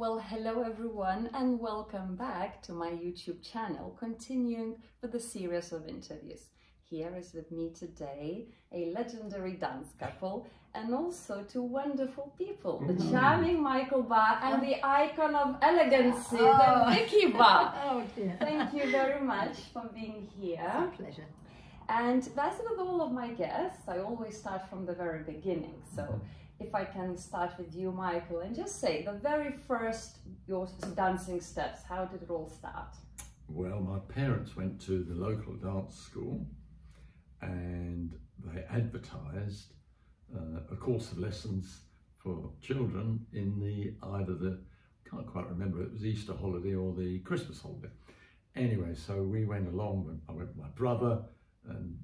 Well, hello everyone, and welcome back to my YouTube channel, continuing with the series of interviews. Here is with me today a legendary dance couple and also two wonderful people, the Mm-hmm. charming Michael Barr and the icon of elegance, Oh. the Vicky Barr. Oh dear. Thank you very much for being here. pleasure. And as with all of my guests, I always start from the very beginning. So if I can start with you, Michael, and just say the very first your dancing steps, how did it all start? Well, my parents went to the local dance school and they advertised uh, a course of lessons for children in the either the can't quite remember it was Easter holiday or the Christmas holiday. Anyway, so we went along. I went with my brother and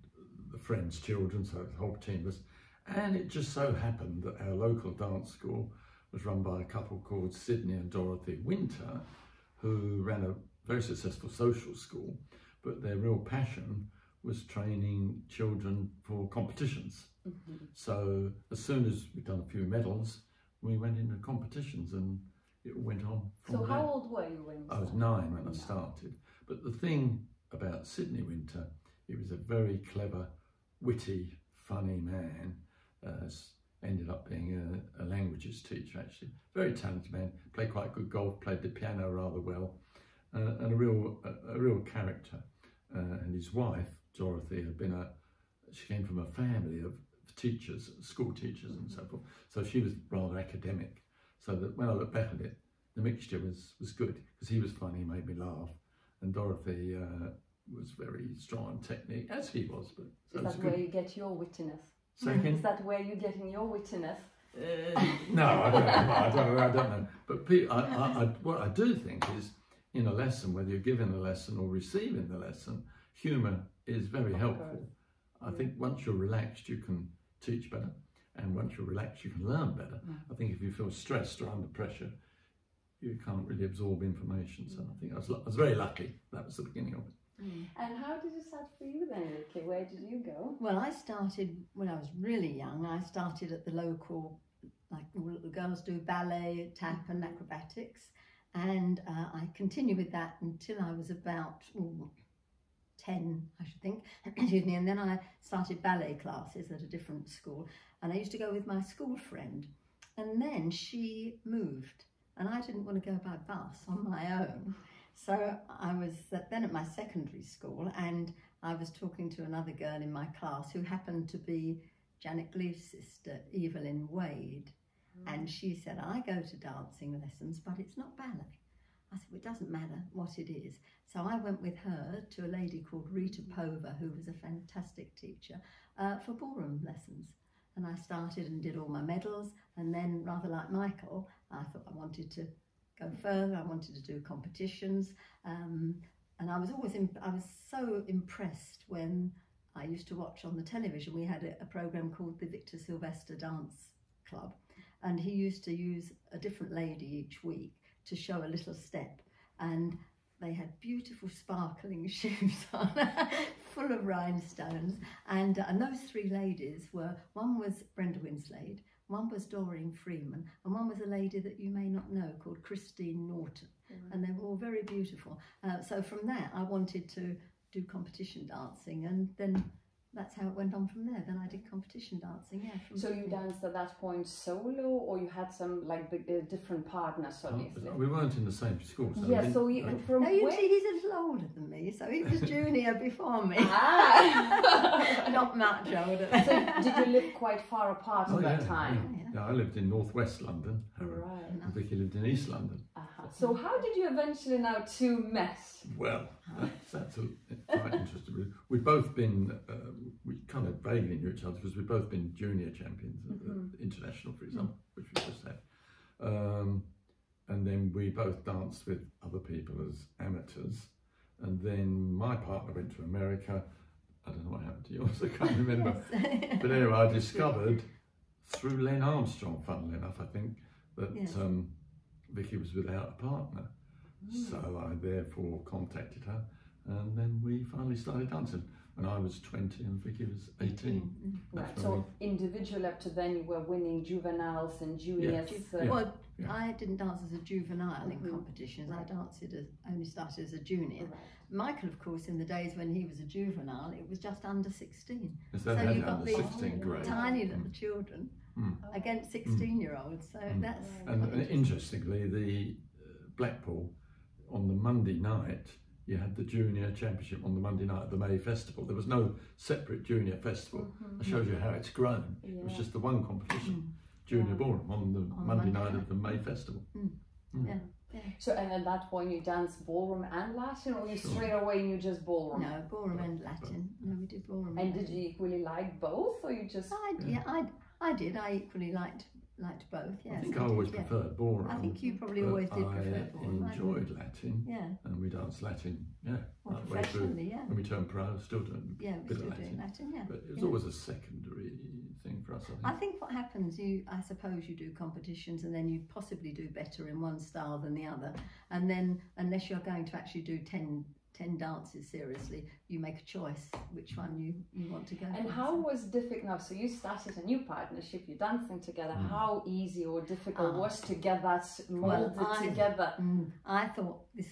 the friends' children, so the whole team was. And it just so happened that our local dance school was run by a couple called Sydney and Dorothy Winter, who ran a very successful social school, but their real passion was training children for competitions. Mm-hmm. So as soon as we'd done a few medals, we went into competitions and it went on So there. how old were you when you I was nine when I started. But the thing about Sydney Winter, he was a very clever, witty, funny man. Uh, ended up being a, a languages teacher actually. Very talented man. Played quite good golf. Played the piano rather well, uh, and a real a, a real character. Uh, and his wife Dorothy had been a. She came from a family of teachers, school teachers, and so forth. So she was rather academic. So that when I look back at it, the mixture was was good because he was funny, he made me laugh, and Dorothy uh, was very strong on technique, as he was. But so Is it was good. where you get your wittiness? Second, hmm. Is that where you're getting your wittiness? Uh, no, I don't know. I don't know. I don't know. But pe- I, I, I, what I do think is, in a lesson, whether you're giving a lesson or receiving the lesson, humour is very helpful. I think hmm. once you're relaxed, you can teach better, and once you're relaxed, you can learn better. Hmm. I think if you feel stressed or under pressure, you can't really absorb information. So I think I was, I was very lucky. That was the beginning of it. And how did it start for you then, Vicky? Where did you go? Well, I started when I was really young. I started at the local, like all the girls do, ballet, tap, and acrobatics, and uh, I continued with that until I was about ooh, ten, I should think. Excuse me. And then I started ballet classes at a different school, and I used to go with my school friend. And then she moved, and I didn't want to go by bus on my own. So I was then at my secondary school, and I was talking to another girl in my class who happened to be Janet Gleave's sister, Evelyn Wade. And she said, I go to dancing lessons, but it's not ballet. I said, well, it doesn't matter what it is. So I went with her to a lady called Rita Pova, who was a fantastic teacher, uh, for ballroom lessons. And I started and did all my medals. And then, rather like Michael, I thought I wanted to go further. I wanted to do competitions. Um, and I was always, I was so impressed when I used to watch on the television. We had a, a program called the Victor Silvester Dance Club, and he used to use a different lady each week to show a little step. And they had beautiful sparkling shoes on, full of rhinestones. And, uh, and those three ladies were one was Brenda Winslade, one was Doreen Freeman, and one was a lady that you may not know called Christine Norton. And they were all very beautiful. Uh, so from that, I wanted to do competition dancing, and then that's how it went on from there. Then I did competition dancing, yeah. From So you danced at that point solo, or you had some like big, uh, different partners, obviously? We weren't in the same school. So yeah. So you, uh, from No, you where? see, he's a little older than me, so he was junior before me. Ah. Not much older. so did you live quite far apart Oh, at that yeah, time? Yeah. Yeah, I lived in northwest London. Harrow, Right. And Vicky lived in East London. Uh-huh. So how did you eventually now two Mess? Well, that's, that's a, quite interesting. We- We've both been, uh, we kind of vaguely knew each other because we've both been junior champions at Mm-hmm. the international, for example, which we just had. Um, and then we both danced with other people as amateurs. And then my partner went to America. I don't know what happened to yours, I can't remember. But anyway, I discovered through Len Armstrong, funnily enough, I think, that Yes. um, Vicky was without a partner. So I therefore contacted her, and then we finally started dancing when I was 20 and Vicky was 18. Right. That's So individual up to then you were winning juveniles and juniors. Yeah. uh, Yeah. Well, Yeah. I didn't dance as a juvenile in Mhm. competitions. Right. I danced as only started as a junior. Right. Michael, of course, in the days when he was a juvenile, it was just under 16. Because So you've got under these 16 grade. Tiny Mm. little children Mm. against 16 year olds. So Mm. that's. And quite interestingly, the uh, Blackpool on the Monday night, you had the junior championship on the Monday night at the May Festival. There was no separate junior festival. Mhm. That shows you how it's grown. It was just the one competition, Mm. junior Yeah. ballroom, on the On Monday Monday night night. of the May Festival. Yeah. So, and at that point, you danced ballroom and Latin, or you Sure. straight away knew just ballroom? No, ballroom and Latin. No, we did ballroom. And and did you equally like both, or you just? I, yeah, I, I did. I equally liked liked both. Yes, I think did, I always yeah. preferred ballroom. I think you probably always did I prefer uh, ballroom. I enjoyed Latin, Yeah, and we danced Latin, yeah, well, the way through. professionally, yeah. When we turned pro, still doing Yeah, we're still of doing Latin. Latin, yeah. But it was yeah. always a secondary thing for us, I think. I think what happens, you, I suppose, you do competitions and then you possibly do better in one style than the other, and then unless you're going to actually do 10, 10 dances seriously, you make a choice which one you, you want to go. And for. how was difficult now? So you started a new partnership. You're dancing together. Mm. How easy or difficult Ah. was to get that molded I- together? Mm, I thought this,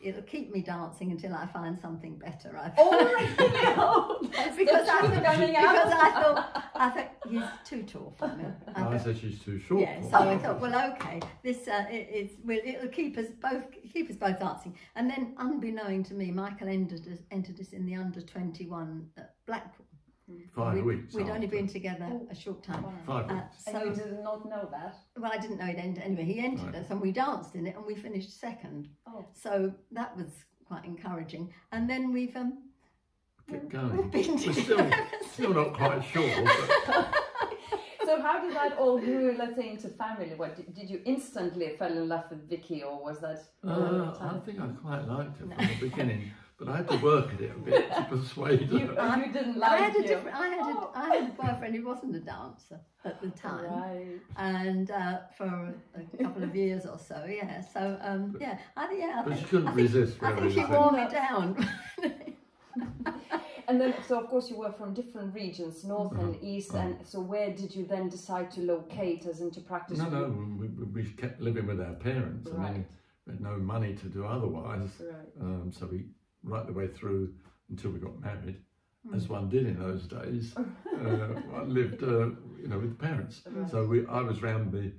it'll keep me dancing until I find something better. I Oh, really? Oh, that's because I, truth coming out. because I thought I thought he's too tall for me. I I thought- said she's too short. yeah, so me. I thought, well, okay, this uh, it, it's well, it'll keep us both keep us both dancing. And then, unbeknown to me, Michael entered us, entered us in the under twenty one at Blackpool. Five we'd, weeks. We'd only been together Oh, a short time. Wow. Five Uh, weeks. And you did not know that. well, I didn't know he'd entered. Anyway, he entered Right. us, and we danced in it, and we finished second. Oh. So that was quite encouraging. And then we've um, Kept we've going. been We're still, together still not quite sure. But So how did that all grew, let's say, into family? What did, did you instantly fell in love with Vicky, or was that? uh, I think I quite liked her from the beginning, but I had to work at it a bit to persuade her. you, you didn't I had a you. different. I had Oh. a, I had a boyfriend who wasn't a dancer at the time. Right. and uh, for a couple of years or so, yeah. So um, yeah, I, think- yeah, I But think, she couldn't I think, resist. I think she so- wore me down. And then, so of course, you were from different regions, north and Uh-huh. east. Uh-huh. And so, where did you then decide to locate as into practice? No, no, we, we, we kept living with our parents. I Right. mean, we had no money to do otherwise. Right. Um, so we, right the way through until we got married, Hmm. as one did in those days, uh, one lived, uh, you know, with parents. Right. So we, I was round the,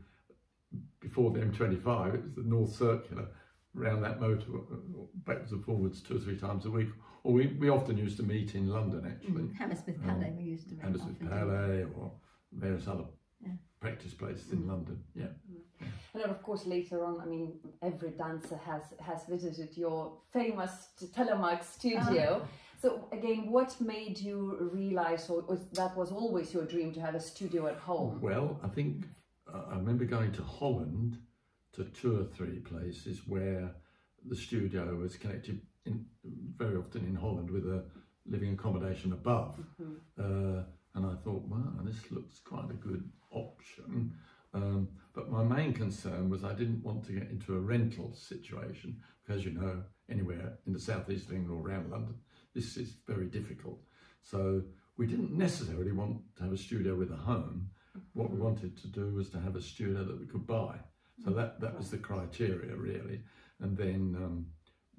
before the M25, it was the North Circular, round that motor, uh, backwards and forwards two or three times a week. Or we, we often used to meet in London, actually. Hammersmith Palais we used to meet. Hammersmith Palais or various other Yeah. practice places in Mm. London. Yeah. And then, of course, later on, I mean, every dancer has has visited your famous Telemark studio. So again, what made you realize, or was, that was always your dream to have a studio at home? Well, I think uh, I remember going to Holland to two or three places where the studio was connected in, very often in Holland with a living accommodation above. Mhm. Uh, and I thought, wow, this looks quite a good option. Um, but my main concern was I didn't want to get into a rental situation because, you know, anywhere in the southeast of England or around London, this is very difficult. So we didn't necessarily want to have a studio with a home. What we wanted to do was to have a studio that we could buy. So that, that was the criteria really. And then um,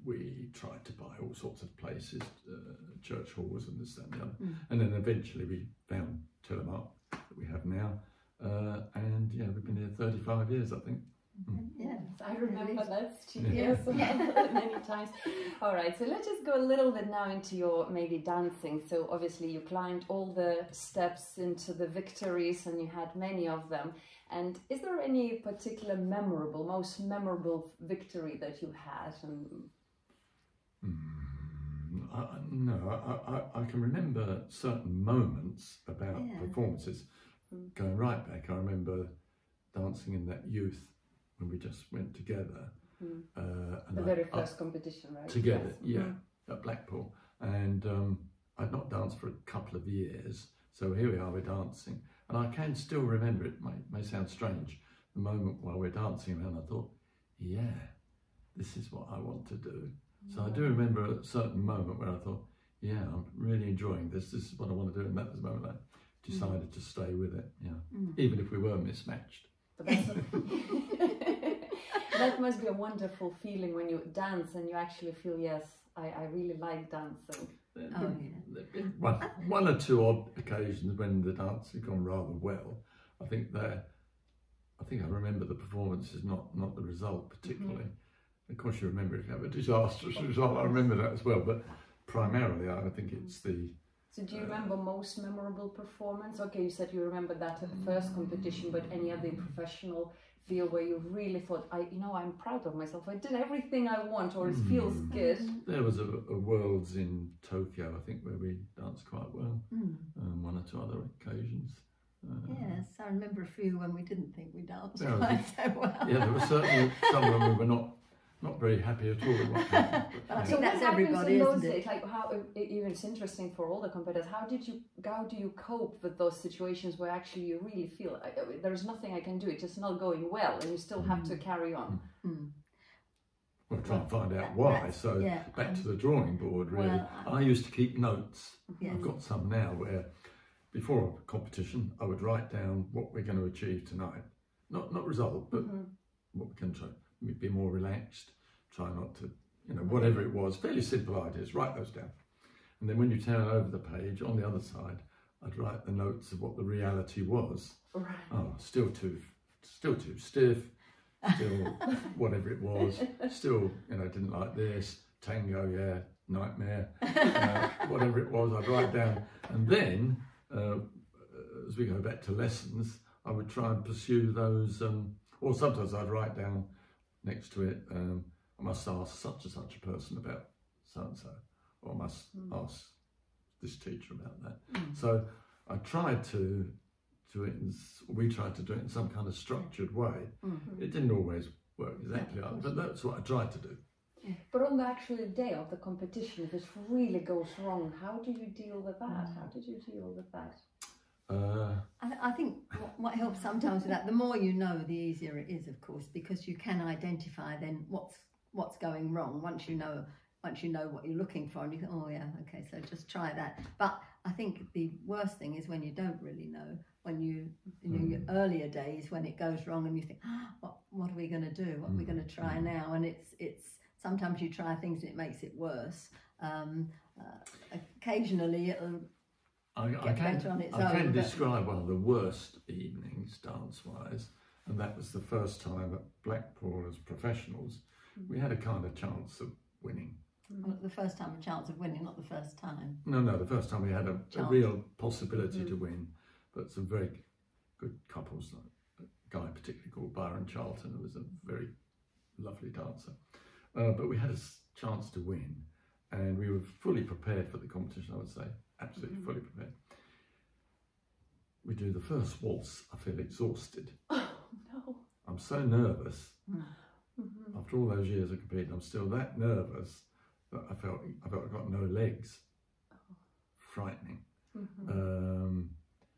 we tried to buy all sorts of places, uh, church halls and this that, and the other. Mm. And then eventually we found Telemark that we have now. Uh, and yeah, we've been here 35 years, I think. Yes, I remember that Yeah. studio many times. All right, so let's just go a little bit now into your maybe dancing. So obviously you climbed all the steps into the victories, and you had many of them. And is there any particular memorable, most memorable victory that you had? And Mm, I, I- no, I, I, I can remember certain moments about Yeah. performances Mm. Going right back. I remember dancing in that youth when we just went together. Mm. Uh, and the I- very I- first competition, right? together, Yes. yeah, Mm. at Blackpool. And um, I'd not danced for a couple of years, so here we are, we're dancing. And I can still remember it, may, may sound strange, the moment while we're dancing around, I thought, yeah, this is what I want to do. So I do remember a certain moment where I thought, yeah, I'm really enjoying this, this is what I want to do. And that was the moment I decided to stay with it, yeah, Mm. even if we were mismatched. That must be a wonderful feeling when you dance and you actually feel, yes, I, I really like dancing. Oh, yeah. There've one, one or two odd occasions when the dance had gone rather well. I think there, I think I remember the performances, not not the result particularly. Of course, you remember if you have a disastrous result. I remember that as well. But primarily, I think it's the So do you remember most memorable performance? Okay, you said you remember that at the first competition, but any other professional field where you really thought, I, you know, I'm proud of myself. I did everything I want, or it feels good. there was a, a worlds in Tokyo, I think, where we danced quite well. Mm. Um, one or two other occasions. Uh, Yes, I remember a few when we didn't think we danced Yeah, quite so well. Yeah, there were certainly some when we were not not very happy at all. with what. But I think what that's happens everybody, in those isn't it? days? Like how it, it- it's interesting for all the competitors. How did you how do you cope with those situations where actually you really feel I, I- there's nothing I can do. It's just not going well, and you still have to carry on. Mm. we'll try and find out why. So yeah, back um, to the drawing board, really. well, I- I used to keep notes. Yes. I've got some now where before a competition I would write down what we're going to achieve tonight. Not not result, but Mhm. what we can try be more relaxed, try not to you know, whatever it was, fairly simple ideas, write those down. And then when you turn over the page, on the other side, I'd write the notes of what the reality was. Right. Oh, still too still too stiff, still whatever it was, still, you know, didn't like this, tango, yeah, nightmare, uh, whatever it was, I'd write down. And then, uh, as we go back to lessons, I would try and pursue those, um, or sometimes I'd write down next to it, um, I must ask such and such a person about so and so, or I must hmm. ask this teacher about that. Hmm. So I tried to do it, in, we tried to do it in some kind of structured way. Mm-hmm. It didn't always work exactly, like, but that's what I tried to do. But on the actual day of the competition, if it really goes wrong, how do you deal with that? Hmm. How did you deal with that? Uh, I, I think what, what helps sometimes with that, the more you know, the easier it is, of course, because you can identify then what's what's going wrong once you know once you know what you're looking for, and you think, oh yeah, okay, so just try that. But I think the worst thing is when you don't really know, when you in your earlier days when it goes wrong and you think, ah, what what are we going to do? What are we going to try now? And it's it's sometimes you try things and it makes it worse. Um, uh, occasionally it'll I, I can, on its I can but- describe one of the worst evenings dance-wise, and that was the first time at Blackpool as professionals. Mm. We had a kind of chance of winning. Mm. Well, the first time a chance of winning, not the first time. No, no, the first time we had a, a real possibility to mm. win, but some very good couples, like a guy particularly called Byron Charlton, who was a very lovely dancer. Uh, but we had a chance to win, and we were fully prepared for the competition, I would say, absolutely fully prepared. We do the first waltz, I feel exhausted. Oh no. I'm so nervous. Mhm. After all those years of competing, I'm still that nervous that I felt I felt I got no legs. Oh. Frightening. Mhm. Um,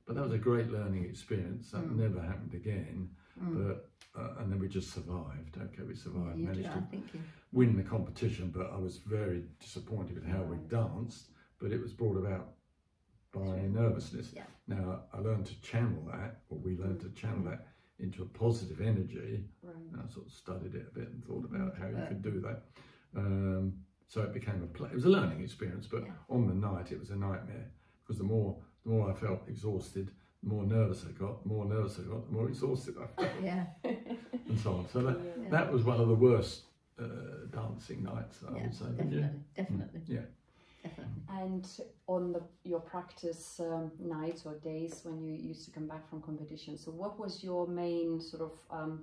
but that was a great learning experience. That Mm. never happened again. Mm. But uh, and then we just survived. Okay, we survived. Managed to win the competition, but I was very disappointed with how we danced. But it was brought about by nervousness. Yeah. Now I learned to channel that, or we learned to channel that into a positive energy. Right. And I sort of studied it a bit and thought about how you could do that. Um, so it became a play. It was a learning experience, but Yeah. on the night it was a nightmare because the more the more I felt exhausted, the more nervous I got. The more nervous I got, the more exhausted I felt, Yeah, and so on. So that Yeah. that was one of the worst uh, dancing nights, I yeah, would say. Definitely, yeah, definitely, yeah. Definitely. And on the your practice um, nights or days when you used to come back from competition, so what was your main sort of um,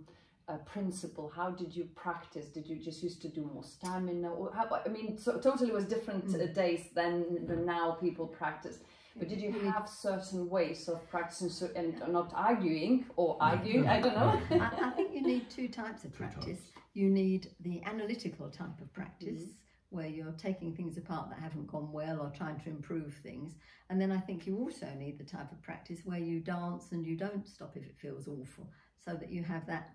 uh, principle? How did you practice? Did you just used to do more stamina? Or how, I mean, so totally was different uh, days than, than now people practice. But did you have certain ways of practicing so, and not arguing or arguing? I don't know. I, I think you need two types of Two practice. types. You need the analytical type of practice, Mm-hmm. Where you're taking things apart that haven't gone well or trying to improve things. And then I think you also need the type of practice where you dance and you don't stop if it feels awful, so that you have that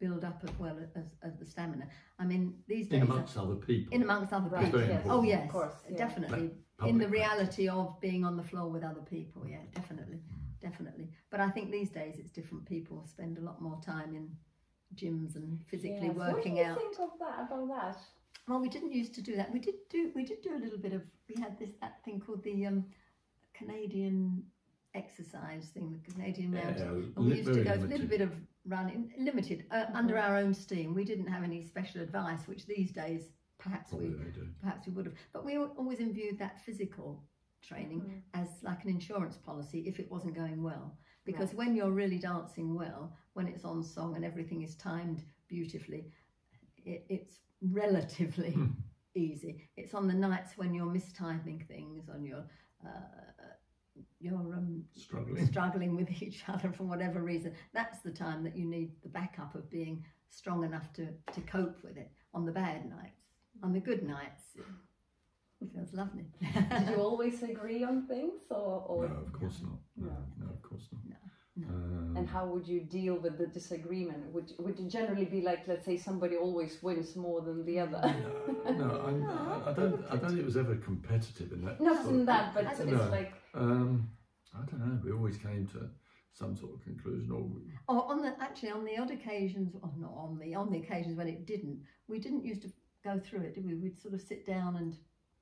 build up as well as, as the stamina. I mean, these days, In amongst other people. in amongst other Right, people. yes, Oh yes, of course, yeah. definitely. Public in the practice. reality of being on the floor with other people, yeah, definitely, definitely. But I think these days it's different. People spend a lot more time in gyms and physically Yes. working what do you out. think of that about that? Well, we didn't used to do that. We did do we did do a little bit of. We had this that thing called the um, Canadian exercise thing, the Canadian mountain. And we used to very go a little bit of running, limited, uh, under our own steam. We didn't have any special advice, which these days perhaps Probably we do. perhaps we would have. But we always imbued that physical training Mm. as like an insurance policy if it wasn't going well. Because when you're really dancing well, when it's on song and everything is timed beautifully, it, it's relatively Hmm. easy. It's on the nights when you're mistiming things, on your uh, you're um, Struggling. struggling with each other for whatever reason. That's the time that you need the backup of being strong enough to, to cope with it. On the bad nights, on the good nights, it feels lovely. Did you always agree on things, or, or No, of course not. No, No. no, of course not. No, no. Um, and how would you deal with the disagreement? Would would it generally be like, let's say, somebody always wins more than the other? no, no, I, I don't. I don't think it was ever competitive in that. Not sort in that, but I it's don't know. like Um, I don't know. We always came to some sort of conclusion, or we, Or on the actually on the odd occasions, or not on the on the occasions when it didn't, we didn't used to go through it, did we? We'd sort of sit down and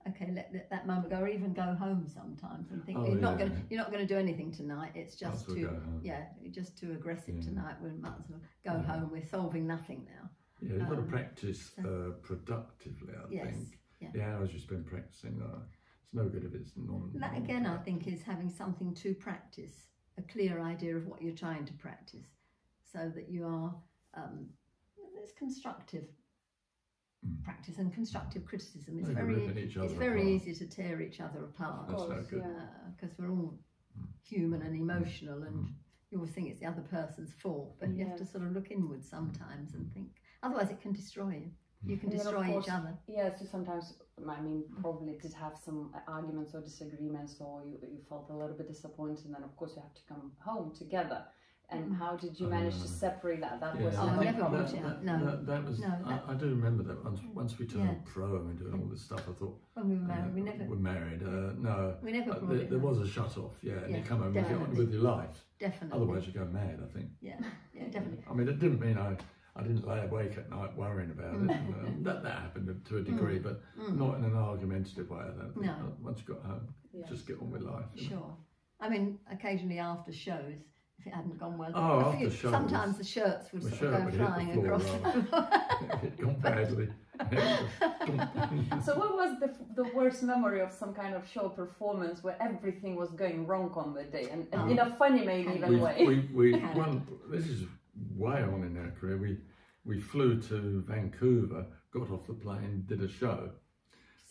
okay, let, let that moment go, or even go home sometimes and think Oh, you're not yeah. going you're not going to do anything tonight. It's just too yeah, just too aggressive Yeah. tonight. We might as well go Yeah. home. We're solving nothing now. Yeah, you've got to Um, practice uh, productively. I Yes, think yeah. the hours you spend practicing, uh, it's no good if it's non. That again, I think, is having something to practice, a clear idea of what you're trying to practice, so that you are. Um, it's constructive. Practice and constructive criticism. It's Maybe very it's other very apart. easy to tear each other apart That's course, yeah. because we're all Mm. human and emotional, and Mm. you always think it's the other person's fault, but you have to sort of look inward sometimes and think. Otherwise, it can destroy you. You can And destroy course, each other. yeah. So sometimes, I mean, probably did have some arguments or disagreements, or you, you felt a little bit disappointed, and then of course you have to come home together. And Mm. how did you manage to Uh, separate that? That Yeah, was Oh, I I never that, brought it that, up, no. that, that was. No, that- I, I do remember that once once we turned Yeah. pro and we were doing all this stuff. I thought When we were married, we uh, never, we're married. Uh, no, we never uh, brought there, it there was a shut off. Yeah, and Yeah, you come home and get on with your life. Definitely. Otherwise, you go mad. I think. Yeah, yeah, definitely. I mean, it didn't mean I. I didn't lay awake at night worrying about it. And, um, that that happened to a degree, but Mm. not in an argumentative way. I don't think. No. Uh, Once you got home, Yeah. just get on with life. you know. Sure. I mean, occasionally after shows, if it hadn't gone well, Oh, a after few- shows, sometimes the shirts would the sort shirt of go hit the flying floor across the floor. it gone badly. So what was the the worst memory of some kind of show performance where everything was going wrong on the day, and, and um, in a funny maybe even we, way? we, we Canada. one, this is way on in our career. We we flew to Vancouver, got off the plane, did a show.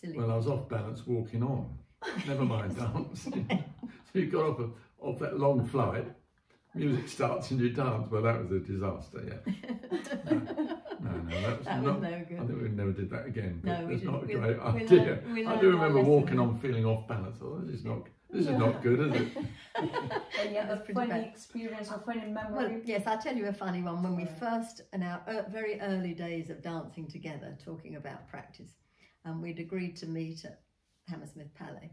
Silly. Well, I was off balance walking on. Never mind dancing. so you got off of, off that long flight. Music starts and you dance. Well, that was a disaster. Yeah. No, no, that was that not. was no I think we never did that again. No, But we it's not a didn't. great We- we idea. learned- we I do remember walking on feeling off balance. Oh, this is not. This is not good, is it? Any other That's pretty funny bad. experience or funny memory? Well, yes, I'll tell you a funny one. When we first, in our very early days of dancing together, talking about practice, um, we'd agreed to meet at Hammersmith Palais.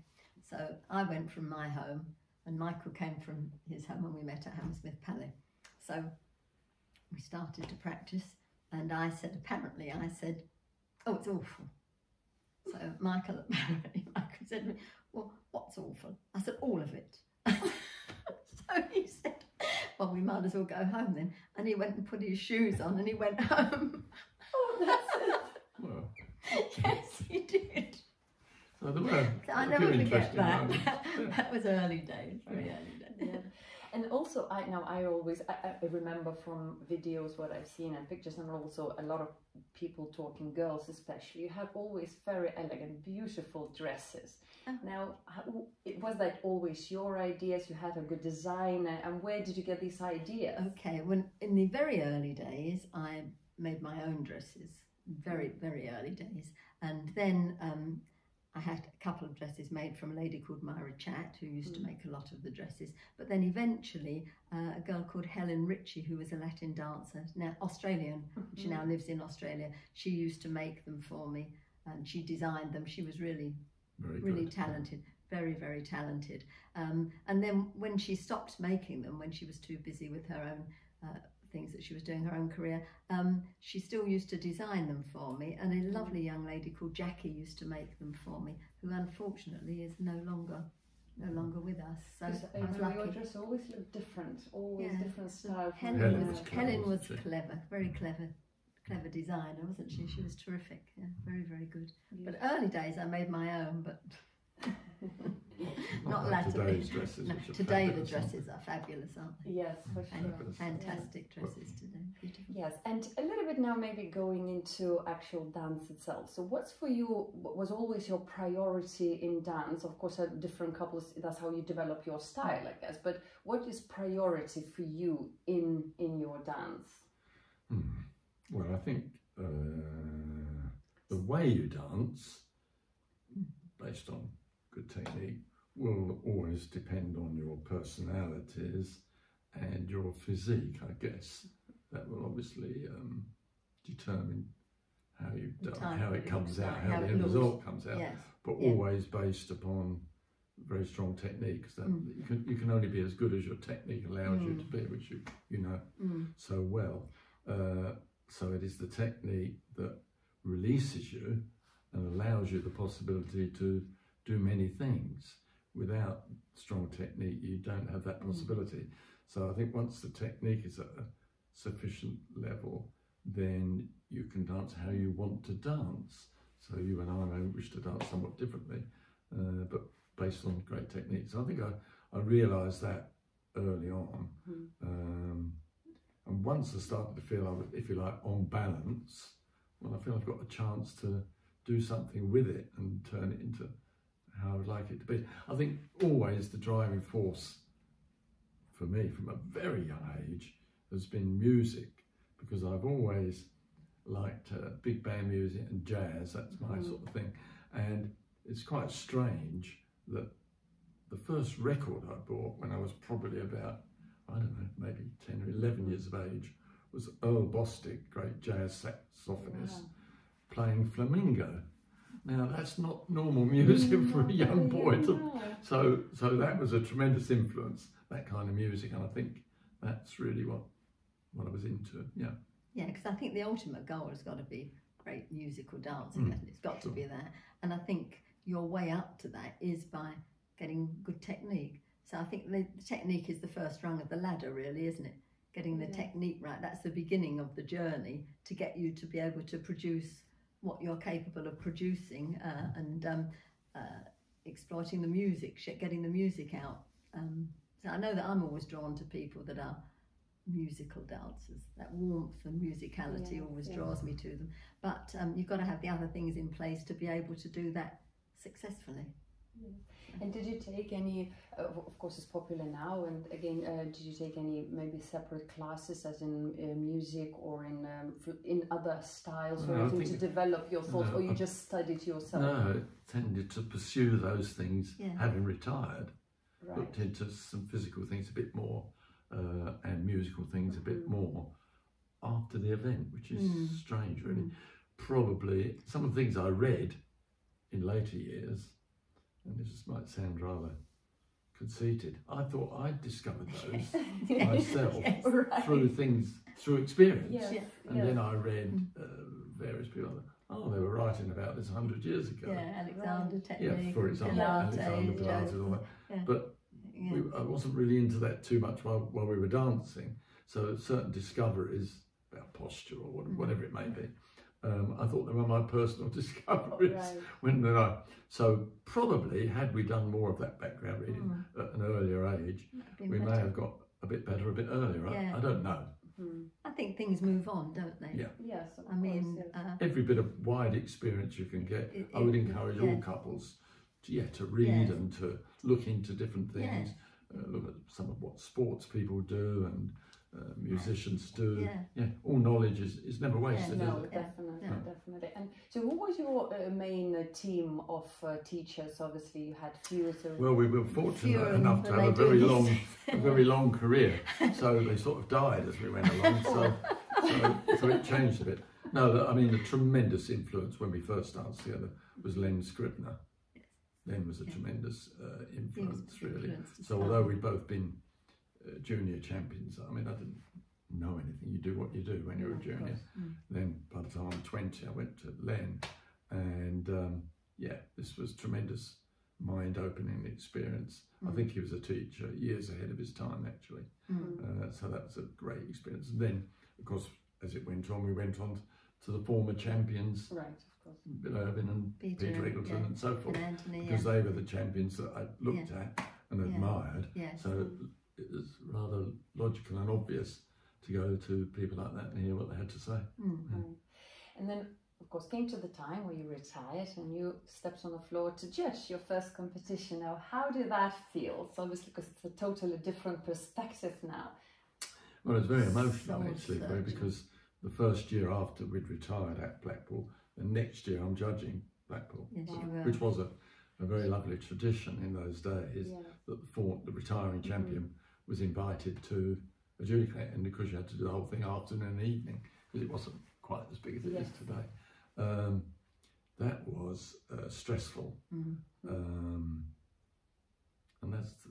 So I went from my home, and Michael came from his home, and we met at Hammersmith Palais. So we started to practice, and I said, apparently, I said, "Oh, it's awful." So Michael apparently Michael said to me, "Well, what's awful?" I said, "All of it." so he said, "Well, we might as well go home then." And he went and put his shoes on, and he went home. oh, that's it. Well, yes, he did. So there were So I a never few forget interesting that. that was early days, very early days. Yeah. And also, I now I always I, I remember from videos what I've seen and pictures, and also a lot of people talking, girls especially. You have always very elegant, beautiful dresses. Oh. Now, how, it- was that always your ideas? You had a good designer, and where did you get these ideas? Okay, when in the very early days, I made my own dresses. Very, very early days, and then um, I had a couple of dresses made from a lady called Myra Chat, who used to Mm. make a lot of the dresses. But then eventually, uh, a girl called Helen Ritchie, who was a Latin dancer, now Australian, she now lives in Australia. She used to make them for me, and she designed them. She was really Very really good. talented. very, very talented. Um, and then when she stopped making them, when she was too busy with her own uh, things that she was doing, her own career, um, she still used to design them for me. And a lovely young lady called Jackie used to make them for me, who unfortunately is no longer no longer with us. So Because I I was remember your dress always looked different, always Yeah. different style. Helen, Helen was, was clever, Helen was clever, very clever, clever designer, wasn't she? She was terrific. Yeah, very, very good. Yeah. But early days, I made my own, but not like latterly. today's dresses. No, today the fabulous, aren't dresses are fabulous, aren't they? Yes, for sure. Fabulous. Fantastic dresses today, beautiful. Yes, and a little bit now maybe going into actual dance itself. So what's for you what was always your priority in dance? Of course, at different couples, that's how you develop your style, I guess. But what is priority for you in in your dance? Hmm. Well, I think uh, the way you dance, based on good technique, will always depend on your personalities and your physique. I guess that will obviously um, determine how you The done, time how it comes out, how, how the end looks. result comes out. Yes, But yeah. always based upon very strong techniques. That Mm. you can you can only be as good as your technique allows you to Mm. be, which you you know Mm. so well. Uh, so it is the technique that releases you and allows you the possibility to do many things. Without strong technique, you don't have that Mm. possibility. So I think once the technique is at a sufficient level, then you can dance how you want to dance. So you and I may wish to dance somewhat differently, uh, but based on great techniques. I think I, I realised that early on. Mm. Um, and once I started to feel, I was, if you like, on balance, well, I feel I've got a chance to do something with it and turn it into how I would like it to be. I think always the driving force for me from a very young age has been music because I've always liked uh, big band music and jazz, that's my Mhm. sort of thing. And it's quite strange that the first record I bought when I was probably about, I don't know, maybe 10 or 11 years of age was Earl Bostic, great jazz saxophonist, Wow. playing Flamingo. Now that's not normal music for a young boy yeah, to no. so, so that was a tremendous influence, that kind of music, and I think that's really what what I was into. Yeah, Yeah, because I think the ultimate goal has got to be great musical dancing, Mm, it? It's got sure. to be that. And I think your way up to that is by getting good technique. So I think the, the technique is the first rung of the ladder, really, isn't it? Getting the Yeah. technique right. That's the beginning of the journey to get you to be able to produce what you're capable of producing uh, and um, uh, exploiting the music, getting the music out. Um, so I know that I'm always drawn to people that are musical dancers. That warmth and musicality Yes, always yes. draws me to them. But um, you've got to have the other things in place to be able to do that successfully. And did you take any? Uh, of course, it's popular now. And again, uh, did you take any maybe separate classes, as in uh, music or in um, in other styles or No, I anything to develop your thoughts, no, or you I- just studied yourself? no, I tended to pursue those things, Yeah. having retired. Right. Looked into some physical things a bit more uh, and musical things a bit Mhm. more after the event, which is Mm. strange, really. Mm. Probably some of the things I read in later years, and this might sound rather conceited. I thought I'd discovered those myself Yes. Right. through things through experience. Yes. Yeah. And yes. then I read Mm. uh, various people. Oh, they were writing about this hundred years ago. Yeah, Alexander Yeah, technique. for example, Pilates, Alexander Pilates and all that. Yeah. But Yeah. we, I wasn't really into that too much while, while we were dancing. So certain discoveries about posture or what- Mhm. whatever it may be, um, I thought they were my personal discoveries. Right. When then I, so probably had we done more of that background reading Mm. at an earlier age, Been we may have got a bit better a bit earlier. I, Yeah. I don't know. Hmm. I think things move on, don't they? Yeah. Yes. Of I mean, yes. uh, Every bit of wide experience you can get, It- I would encourage yeah. all couples to yeah to read Yes. and to look into different things. Uh, look at some of what sports people do and uh, musicians do. Yeah. Yeah, all knowledge is, is never wasted, no, is it? Yeah. definitely, Yeah. definitely. And so, what was your uh, main uh, team of uh, teachers? Obviously, you had few. So Well, we were fortunate enough to have a very long, a very long career. So they sort of died as we went along. So, so, so it changed a bit. No, I mean, the tremendous influence when we first started together was Len Scrivener. Len was a Yeah. tremendous uh, influence, really. influenced as So although we've both been junior champions, I mean, I didn't know anything. You do what you do when you're a junior. Mm. Then by the time I'm 20, I went to Len, and um, yeah, this was tremendous mind-opening experience. I Mm. think he was a teacher years ahead of his time, actually. Mm. Uh, so that was a great experience. And then, of course, as it went on, we went on to the former champions, Right, of course. Bill Irvine and Peter, Peter, Eggleton, yeah. and so forth, And Anthony, because yeah. they were the champions that I looked at and Yeah. admired. yes. So it was rather logical and obvious to go to people like that and hear what they had to say. Mm. Right. And then, of course, came to the time where you retired and you stepped on the floor to judge your first competition. Now, how did that feel? So obviously, because it's a totally different perspective now. Well, it was very emotional Soul actually, because the first year after we'd retired at Blackpool, the next year I'm judging Blackpool, Yes, which was a, a very lovely tradition in those days. Yeah. that the, for, the retiring champion was invited to adjudicate, and because you had to do the whole thing afternoon and evening, because it wasn't quite as big as it is Yes. today, um, that was uh, stressful. Mm. Um, and that's the,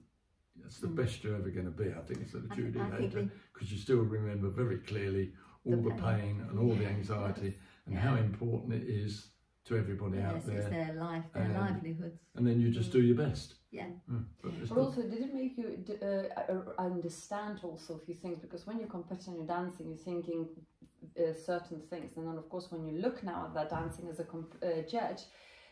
that's the Mm. best you're ever going to be, I think, as an I, think- I think adjudicator, because you still remember very clearly all The the, pain. pain and all the Yeah. anxiety and Yeah. how important it is to everybody out yes, it's there. their life, their and- livelihoods. And then you just do your best. Yeah. Mm, but But also, did it make you uh, uh, understand also a few things? Because when you compete and you're dancing, you're thinking uh, certain things, and then of course, when you look now at that dancing as a comp- uh, judge,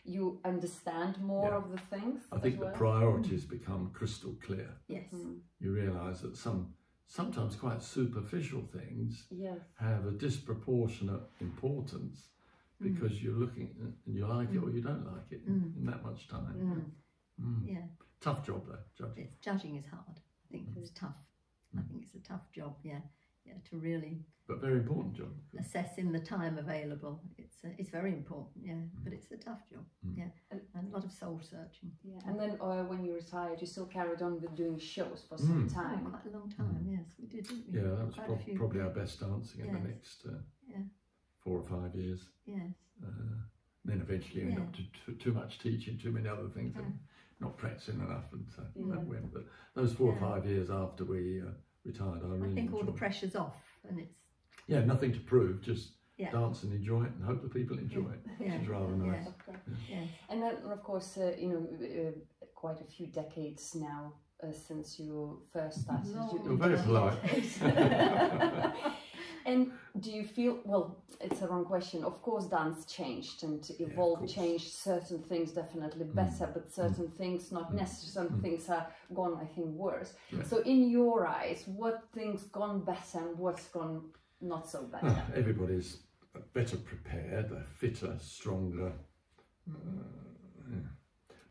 you understand more Yeah. of the things. I think as the well? priorities become crystal clear. Yes. Mm. You realise that some sometimes quite superficial things Yes. have a disproportionate importance because you're looking and you like it or you don't like it Mm. in that much time. Mm. Mm. Yeah. Tough job though, judging. It's, judging is hard. I think it's tough. I Mm. think it's a tough job. Yeah. Yeah. To really But very important job. assess in the time available. It's uh, it's very important. Yeah. But it's a tough job. Mm. Yeah. And- And, a lot of soul searching. Yeah. And then uh, when you retired, you still carried on with doing shows for some Mm. Oh, time. quite a long time. Yes, we did, didn't we? Yeah, that was prob- few. probably our best dancing in the next uh, Yeah. four or five years. Yes. Uh, then eventually you end up to too, too much teaching, too many other things, and not practicing enough, and so Yeah. that went. But those four or five years after we uh, retired, I really I think all the enjoyed. pressure's off, and it's Yeah, nothing to prove, just Yeah. dance and enjoy it, and hope the people enjoy it, which Yeah. is rather nice. Yeah. Okay. yes. And then, of course, uh, you know, uh, quite a few decades now uh, since you first started. Long to- You're very polite. and do you feel? Well, it's a wrong question. Of course, dance changed and evolved, course. changed. Certain things definitely better, but certain things not Mm. necessarily. Some Mm. things are gone, I think, worse. Yeah. So, in your eyes, what things gone better and what's gone not so better? Ah, everybody's better prepared, they're fitter, stronger. Uh, yeah.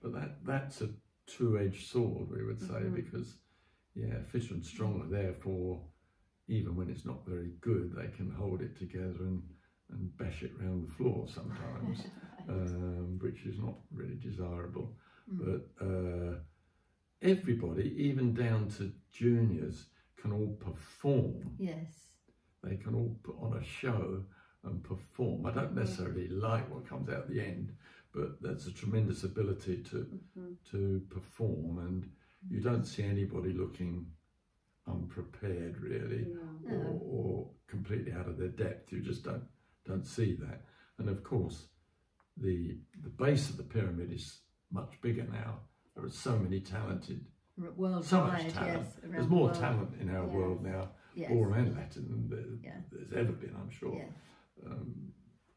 But that that's a two-edged sword, we would say, Mhm. because yeah, fitter and stronger. Therefore, even when it's not very good, they can hold it together and and bash it around the floor sometimes, um, which is not really desirable. Mm. But uh, everybody, even down to juniors, can all perform Yes. they can all put on a show and perform. I don't necessarily like what comes out at the end, but there's a tremendous ability to Mhm. to perform, and you don't see anybody looking unprepared really, No. or, or completely out of their depth. You just don't don't see that. And of course, the the base of the pyramid is much bigger now. There are so many talented, R- Worldwide, so much talent. yes. There's more world. talent in our Yes. world now, Yes. ballroom and Latin, than there, Yeah. there's ever been. I'm sure. Yes. um,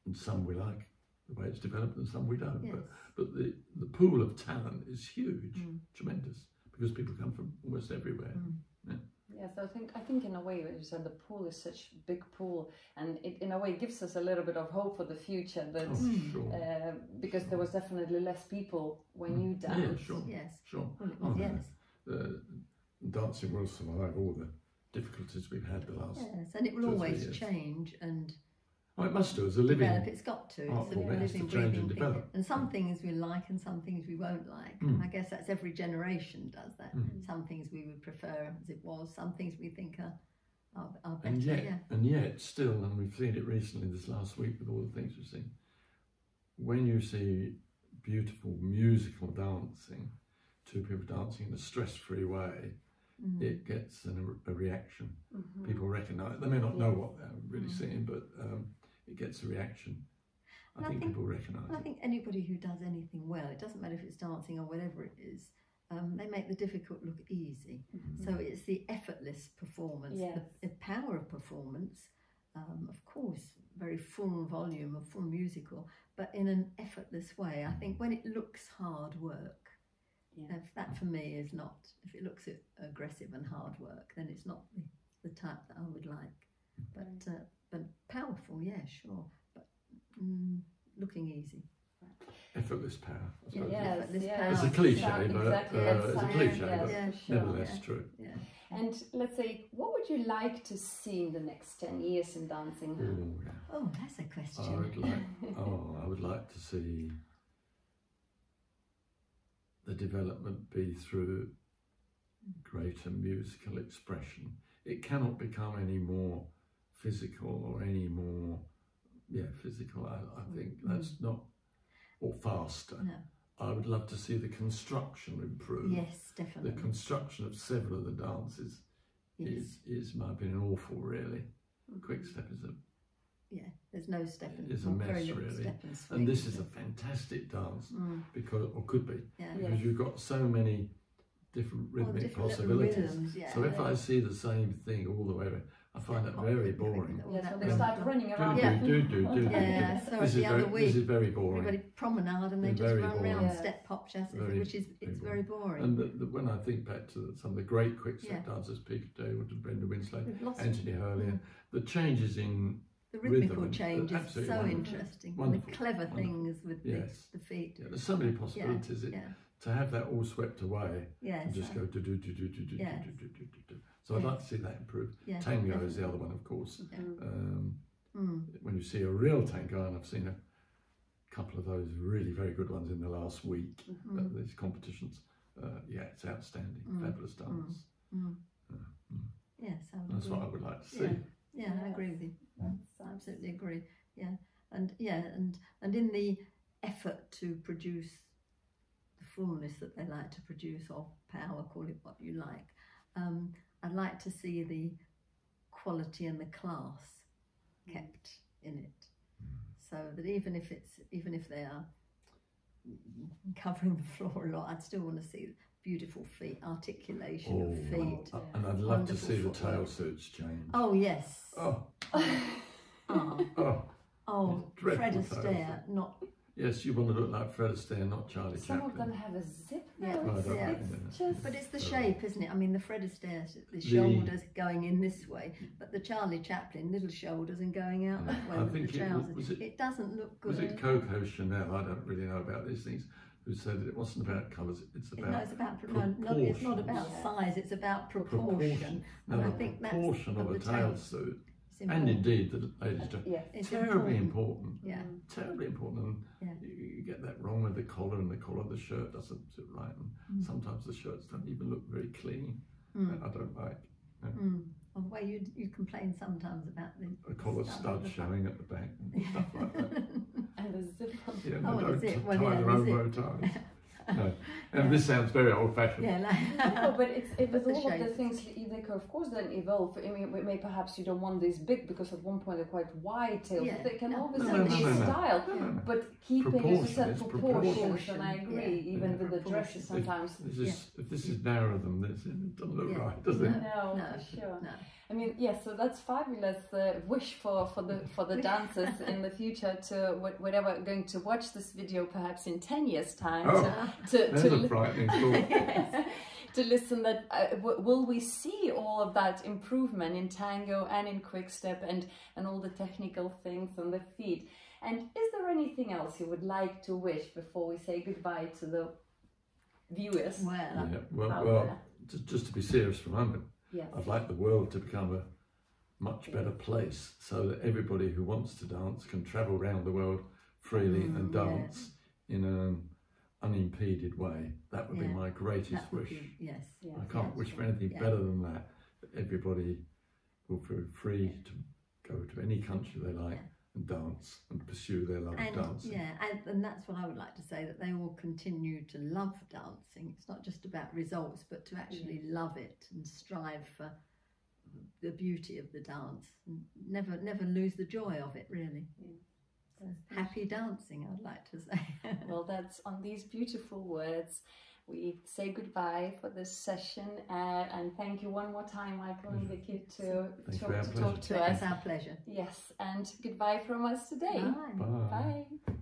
and some we like the way it's developed, and some we don't. Yes. But but the the pool of talent is huge, Mm. tremendous, because people come from almost everywhere. Mm. Yes, I think I think in a way, as you said, the pool is such a big pool, and it in a way gives us a little bit of hope for the future. That Oh, Mm. sure, uh, because there was definitely less people when Mm. you Yeah, danced. sure. Yes. sure. Well, Oh, was, no. yes. Uh, dancing will survive all the difficulties we've had the last. Yes, and it will two or three always change and Oh, it must do as a living. develop. It's got to. It's a form, it to living, change and breathing thing. And some things we like and some things we won't like. Mm. I guess that's every generation does that. Mm. Some things we would prefer as it was. Some things we think are are, are better. And yet, yeah. and yet, still, and we've seen it recently this last week with all the things we've seen. When you see beautiful musical dancing, two people dancing in a stress-free way, Mm. it gets an, a reaction. Mhm. People recognise. They may not know what they're really Mm. seeing, but um, it gets a reaction. I And I think, think- people recognise I think anybody who does anything well, it doesn't matter if it's dancing or whatever it is, um, they make the difficult look easy. Mhm. So it's the effortless performance, Yes. the, the power of performance. Um, of course, very full volume, a full musical, but in an effortless way. I think when it looks hard work, Yeah. if that for me is not, if it looks aggressive and hard work, then it's not the, the type that I would like. But uh, but powerful, yeah, sure, but mm, looking easy. Effortless power. I suppose. Yes, effortless yes. power. It's a cliche, Exactly, but exactly. uh, it's a cliche, yes, but Yeah. sure. nevertheless yeah. true. Yeah. And let's say, what would you like to see in the next 10 years in dancing? Oh, yeah. Oh, that's a question. would like. Oh, I would like to see the development be through greater musical expression. It cannot become any more physical or any more, yeah, physical. I, I think that's not or faster. No. I would love to see the construction improve. Yes, definitely. The construction of several of the dances yes. is, is, my opinion, awful. Really, quick step is a Yeah, there's no step and It's a mess, really. step and and this is a fantastic dance Mm, because, or could be, yeah. Yeah. because you've got so many different rhythmic different possibilities. rhythms, yeah. So if I see the same thing all the way, around, I find that very boring. All Yes, that when they start running around. Yeah. do, do, do, do. Yeah, so this the is other very, week, this is very boring. Everybody promenade and they just run boring. around Yeah. step pop chassé, Very, which is very it's very boring. And the, the, when I think back to some of the great quick step Yeah. dancers, Peter Daywood and Brenda Winslade, We've Anthony Hurley, Mm. and the changes in the rhythmical and- change is so wonderful. interesting. Wonderful, The clever wonderful. things with Yes. the, the feet. yeah, there's so many possibilities. It, Yeah, To have that all swept away yes. and just uh, go do do do do do do Yes. do do do do do. So I'd like to see that improve. yeah, Tango is the other one, of course. Yeah. Um, Mm, when you see a real tango, and I've seen a couple of those really very good ones in the last week, mm, uh, these competitions. Uh, yeah, it's outstanding, Mm, fabulous dance. mm. Uh, mm. Yes, I That's agree. what I would like to see. Yeah. Yeah, I agree with you. That's- I absolutely agree. Yeah, and yeah, and and in the effort to produce the fullness that they like to produce, or power, call it what you like, um, I'd like to see the quality and the class kept in it, so that even if it's even if they are covering the floor a lot, I'd still want to see beautiful feet, articulation Oh, of feet. uh, and I'd love to see the tail footwork. suits change. Oh yes. Oh, Oh, oh, oh Dreadful Fred tails. Astaire, not yes, you want to look like Fred Astaire, not Charlie Some of them have a zip Yeah. nose. Well, I don't Yeah. like It's just But it's the shape, isn't it? I mean, the Fred Astaire, the The- shoulders going in this way, but the Charlie Chaplin, little shoulders and going out Yeah. that way I with think the it- trousers. was it- doesn't look good. Was it Coco Chanel? I don't really know about these things. Who said it wasn't about colours? It's It- about no, it's about pro- no, not, it's not about proportions. size. It's about proportion. proportion. No, and I the think that's proportion of of a the tail tail. And indeed the ladies' dress. yeah. It's terribly important. important. Yeah, Terribly important. And Yeah. you, you get that wrong with the collar, and the collar of the shirt doesn't sit right, and Mm. sometimes the shirts don't even look very clean. Mm. I don't like. Mm. Or the way you you complain sometimes about the A collar stud the showing at the back and stuff like that. And the zip on Yeah, Oh, don't the zip. t- Well, tie yeah, your the own bow ties. No. And this sounds very old-fashioned. yeah, like, no, but it's it, with the all of the things they could of course then evolve. I mean, we may perhaps you don't want this big because at one point they're quite wide tails. Yeah, They can no, always no, no, be no, no. style, No, no, no. but keeping as you Proportion, said proportions. proportion. And I agree, Yeah. even Yeah. with the dresses Proportion. sometimes. This is, If this is narrower than this, it doesn't look Yeah. right, does it? No, No, for sure. No. I mean, yes. so that's fabulous uh, wish for, for the for the dancers in the future to wh- whatever going to watch this video perhaps in ten years time Oh, to to, There's to, a frightening thought. to listen that uh, w- will we see all of that improvement in tango and in quick step and and all the technical things on the feet and is there anything else you would like to wish before we say goodbye to the viewers Well, yeah, well, well just, just to be serious for a moment, yes I'd like the world to become a much better place so that everybody who wants to dance can travel around the world freely and Mm, yeah. dance in an unimpeded way. That would be my greatest wish. be, yes. yes. I can't Yeah, wish for anything Yeah. better than that. That everybody will feel free to go to any country they like and dance and pursue their love and of dancing. yeah, and, and that's what I would like to say that they all continue to love dancing. It's not just about results, but to actually love it and strive for the beauty of the dance and never never lose the joy of it. Really, So, happy dancing. I'd like to say. Well, that's on these beautiful words. We say goodbye for this session uh, and thank you one more time, Michael and Vicky, to Thank talk, to talk to us. it's our pleasure. Yes, and goodbye from us today. Bye. Bye. Bye.